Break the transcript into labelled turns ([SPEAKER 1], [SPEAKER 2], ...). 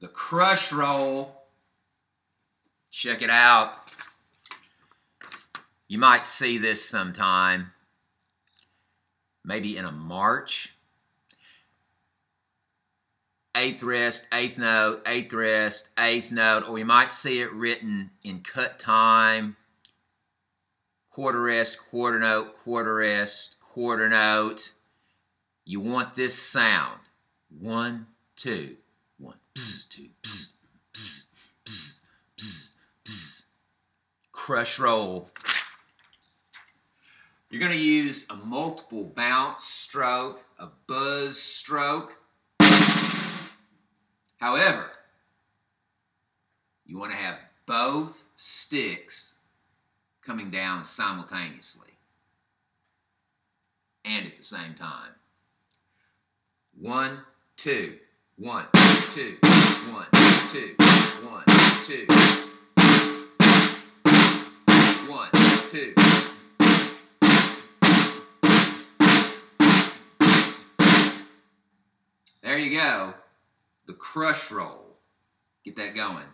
[SPEAKER 1] the crush roll. Check it out. You might see this sometime, maybe in a march. Eighth rest, eighth note, eighth rest, eighth note, or you might see it written in cut time, quarter rest, quarter note, quarter rest, quarter note. You want this sound. One, two, one, pss, Crush roll. You're going to use a multiple bounce stroke, a buzz stroke. However, you want to have both sticks coming down simultaneously and at the same time. One, two, one, two, one, two, one, two, There you go. The crush roll. Get that going.